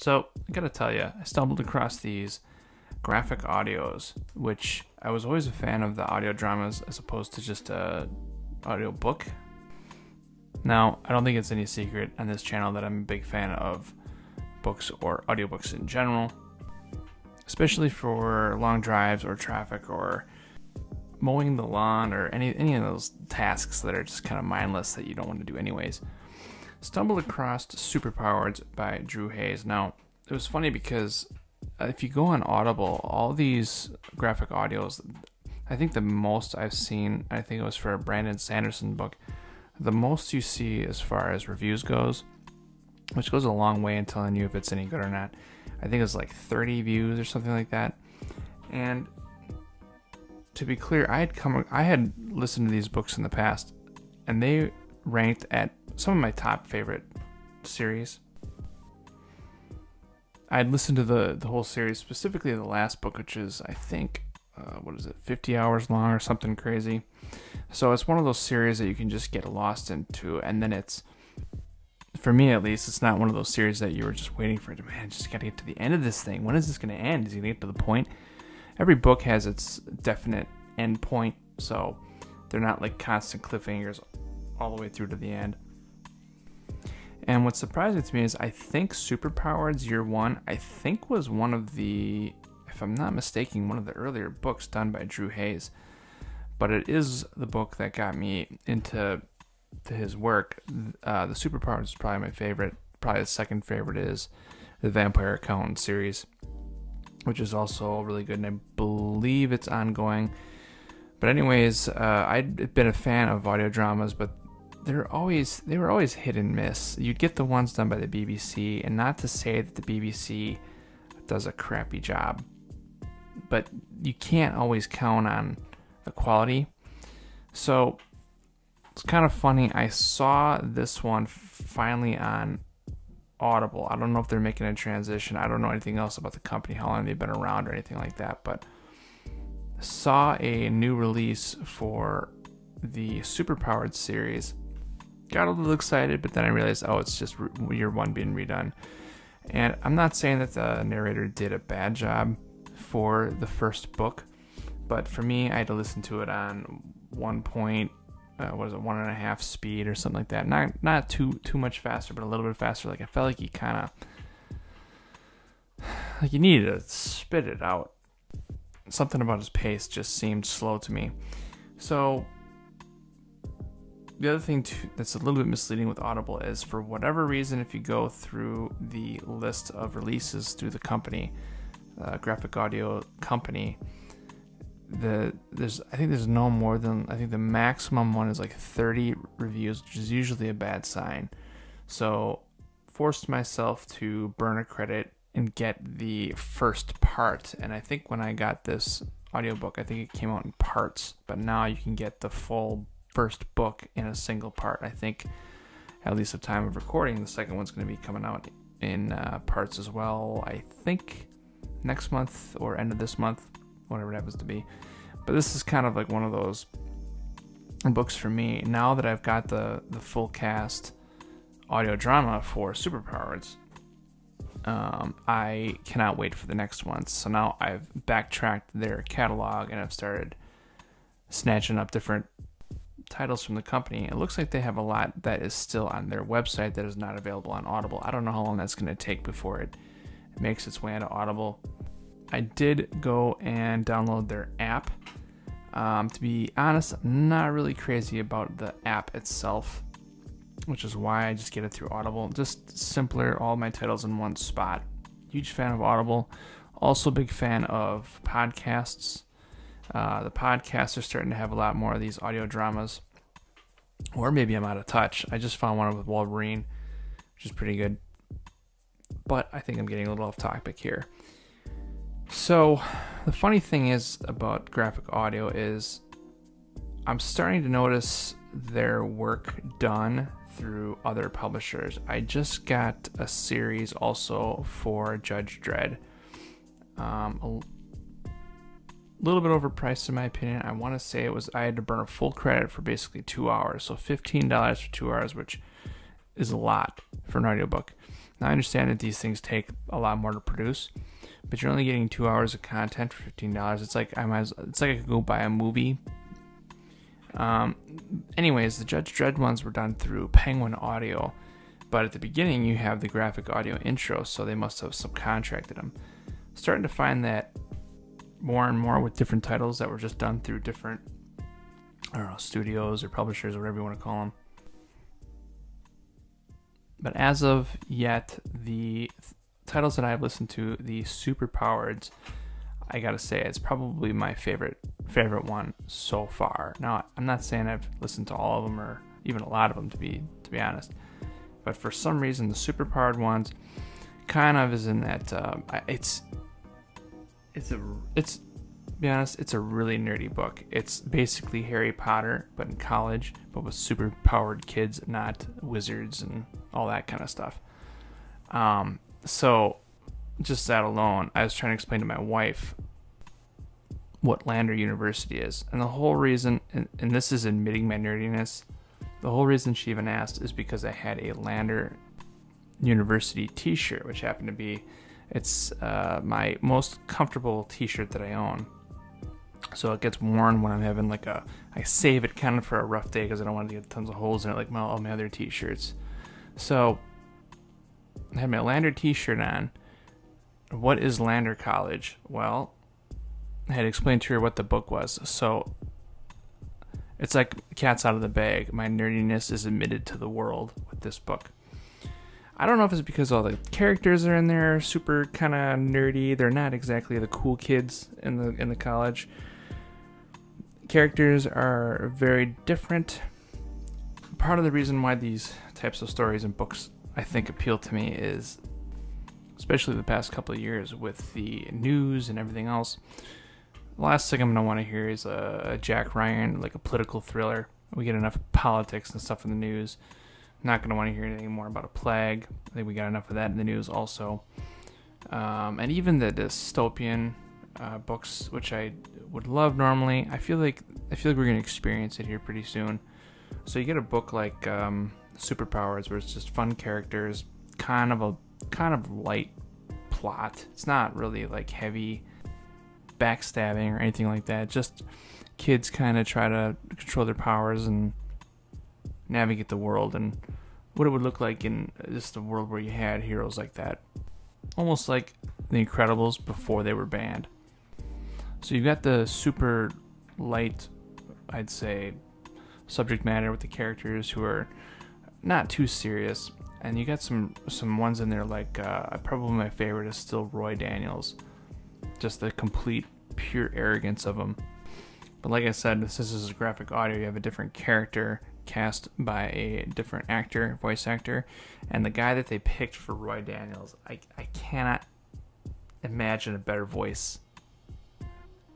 So, I gotta tell you, I stumbled across these graphic audios, which I was always a fan of the audio dramas as opposed to just a audio book. Now, I don't think it's any secret on this channel that I'm a big fan of books or audiobooks in general, especially for long drives or traffic or mowing the lawn or any any of those tasks that are just kind of mindless that you don't want to do anyways. Stumbled across Superpowered by Drew Hayes. Now, it was funny because uh, if you go on Audible, all these graphic audios, I think the most I've seen, I think it was for a Brandon Sanderson book, the most you see as far as reviews goes, which goes a long way in telling you if it's any good or not. I think it was like 30 views or something like that. And to be clear, I had come, I had listened to these books in the past, and they ranked at some of my top favorite series. I'd listened to the the whole series, specifically the last book, which is I think uh, what is it, 50 hours long or something crazy. So it's one of those series that you can just get lost into, and then it's for me at least, it's not one of those series that you were just waiting for. Man, just gotta get to the end of this thing. When is this gonna end? Is he gonna get to the point? Every book has its definite end point, so they're not like constant cliffhangers all the way through to the end. And what's surprising to me is I think Super Powereds Year One, I think was one of the, if I'm not mistaken, one of the earlier books done by Drew Hayes. But it is the book that got me into to his work. Uh, the Superpowers is probably my favorite. Probably the second favorite is the Vampire Accountant series, which is also really good, and I believe it's ongoing. But anyways, uh, I'd been a fan of audio dramas, but they're always they were always hit and miss. You'd get the ones done by the BBC, and not to say that the BBC does a crappy job, but you can't always count on the quality. So it's kind of funny. I saw this one finally on Audible. I don't know if they're making a transition. I don't know anything else about the company, how long they've been around, or anything like that, but saw a new release for the Superpowered series got a little excited, but then I realized, oh, it's just year one being redone. And I'm not saying that the narrator did a bad job for the first book, but for me, I had to listen to it on one point, uh, what is it, one and a half speed or something like that. Not not too too much faster, but a little bit faster. Like I felt like he kind of like you needed to spit it out. Something about his pace just seemed slow to me. So the other thing too, that's a little bit misleading with Audible is for whatever reason, if you go through the list of releases through the company, uh, graphic audio company, the there's I think there's no more than I think the maximum one is like 30 reviews, which is usually a bad sign. So forced myself to burn a credit and get the first part. And I think when I got this audiobook, I think it came out in parts, but now you can get the full first book in a single part. I think, at least at time of recording, the second one's going to be coming out in uh, parts as well. I think next month or end of this month, whatever it happens to be. But this is kind of like one of those books for me. Now that I've got the the full cast audio drama for Superpowers, um, I cannot wait for the next one. So now I've backtracked their catalog and I've started snatching up different titles from the company. It looks like they have a lot that is still on their website that is not available on Audible. I don't know how long that's going to take before it makes its way onto Audible. I did go and download their app. Um, to be honest, I'm not really crazy about the app itself, which is why I just get it through Audible. Just simpler, all my titles in one spot. Huge fan of Audible. Also, big fan of podcasts. Uh, the podcasts are starting to have a lot more of these audio dramas. Or maybe I'm out of touch. I just found one with Wolverine, which is pretty good. But I think I'm getting a little off topic here. So, the funny thing is about graphic audio is I'm starting to notice their work done through other publishers. I just got a series also for Judge Dredd. Um, little bit overpriced in my opinion. I want to say it was I had to burn a full credit for basically two hours, so fifteen dollars for two hours, which is a lot for an audiobook. Now, I understand that these things take a lot more to produce, but you're only getting two hours of content for fifteen dollars. It's like I might, as, it's like I could go buy a movie. Um, anyways, the Judge Dredd ones were done through Penguin Audio, but at the beginning you have the graphic audio intro, so they must have subcontracted them. Starting to find that more and more with different titles that were just done through different, I don't know, studios or publishers or whatever you want to call them. But as of yet, the titles that I've listened to, the Superpowered, I gotta say it's probably my favorite favorite one so far. Now I'm not saying I've listened to all of them or even a lot of them to be to be honest, but for some reason the Superpowered ones kind of is in that uh, it's it's a it's be honest, it's a really nerdy book. It's basically Harry Potter, but in college, but with super powered kids, not wizards and all that kind of stuff. Um, so, just that alone, I was trying to explain to my wife what Lander University is. And the whole reason, and, and this is admitting my nerdiness, the whole reason she even asked is because I had a Lander University t shirt, which happened to be. It's uh, my most comfortable T-shirt that I own so it gets worn when I'm having like a I save it kind of for a rough day because I don't want to get tons of holes in it like my all my other t-shirts. So I had my Lander t-shirt on. What is Lander College? Well, I had explained to her what the book was. So it's like cat's out of the bag. My nerdiness is admitted to the world with this book. I don't know if it's because all the characters are in there super kind of nerdy. They're not exactly the cool kids in the in the college characters are very different. Part of the reason why these types of stories and books I think appeal to me is especially the past couple of years with the news and everything else. The last thing I'm going to want to hear is a, Jack Ryan, like a political thriller. We get enough politics and stuff in the news. Not going to want to hear anything more about a plague. I think we got enough of that in the news also. Um, and even the dystopian uh, books, which I would love normally. I feel like I feel like we're gonna experience it here pretty soon. So you get a book like um, Superpowers, where it's just fun characters, kind of a kind of light plot. It's not really like heavy backstabbing or anything like that. Just kids kind of try to control their powers and navigate the world and what it would look like in just a world where you had heroes like that. Almost like the Incredibles before they were banned. So you've got the super light, I'd say, subject matter with the characters who are not too serious, and you got some some ones in there like uh, probably my favorite is still Roy Daniels, just the complete pure arrogance of him. But like I said, this is a graphic audio. You have a different character cast by a different actor, voice actor, and the guy that they picked for Roy Daniels, I I cannot imagine a better voice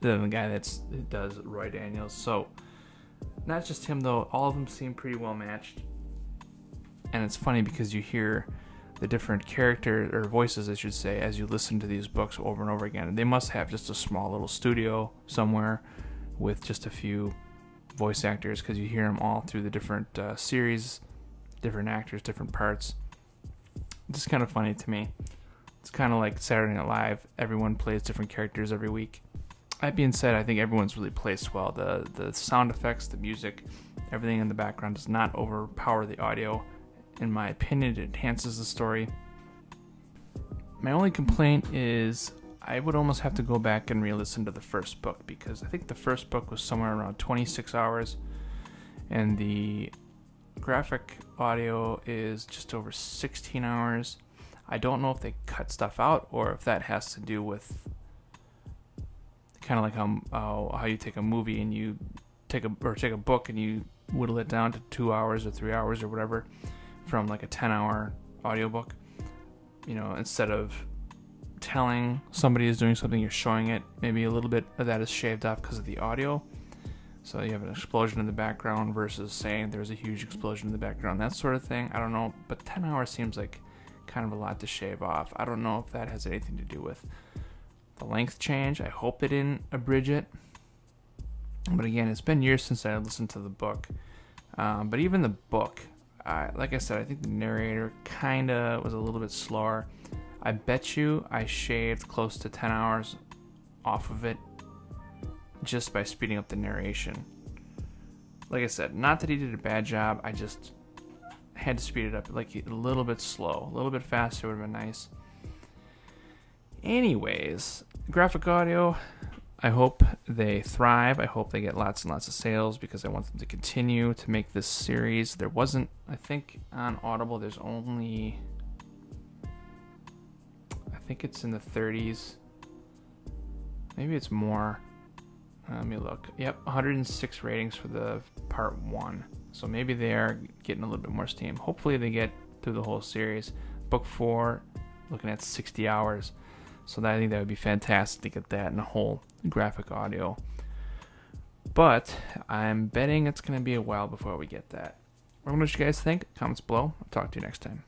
than the guy that's that does Roy Daniels. So not just him though, all of them seem pretty well matched. And it's funny because you hear the different character or voices, I should say, as you listen to these books over and over again. They must have just a small little studio somewhere with just a few voice actors because you hear them all through the different uh, series, different actors, different parts. It's kind of funny to me. It's kind of like Saturday Night Live. Everyone plays different characters every week that being said, I think everyone's really placed well. The the sound effects, the music, everything in the background does not overpower the audio. In my opinion, it enhances the story. My only complaint is I would almost have to go back and re-listen to the first book because I think the first book was somewhere around 26 hours, and the graphic audio is just over 16 hours. I don't know if they cut stuff out or if that has to do with kind of like how how you take a movie and you take a or take a book and you whittle it down to two hours or three hours or whatever from like a 10 hour audiobook you know instead of telling somebody is doing something you're showing it maybe a little bit of that is shaved off because of the audio so you have an explosion in the background versus saying there's a huge explosion in the background that sort of thing i don't know but 10 hours seems like kind of a lot to shave off i don't know if that has anything to do with the length change. I hope they didn't abridge it. But again, it's been years since I listened to the book. Um, but even the book, like I said, I think the narrator kind of was a little bit slower. I bet you I shaved close to 10 hours off of it just by speeding up the narration. Like I said, not that he did a bad job, I just had to speed it up like a little bit slow. A little bit faster would have been nice. Anyways, graphic audio, I hope they thrive. I hope they get lots and lots of sales because I want them to continue to make this series. There wasn't, I think, on Audible, there's only, think it's in the 30s. Maybe it's more. Uh, let me look. Yep, 106 ratings for the part one. So maybe they are getting a little bit more steam. Hopefully, they get through the whole series. Book four, looking at 60 hours. So that, I think that would be fantastic to get that in a whole graphic audio. But I'm betting it's going to be a while before we get that. What do you guys think? Comments below. I'll talk to you next time.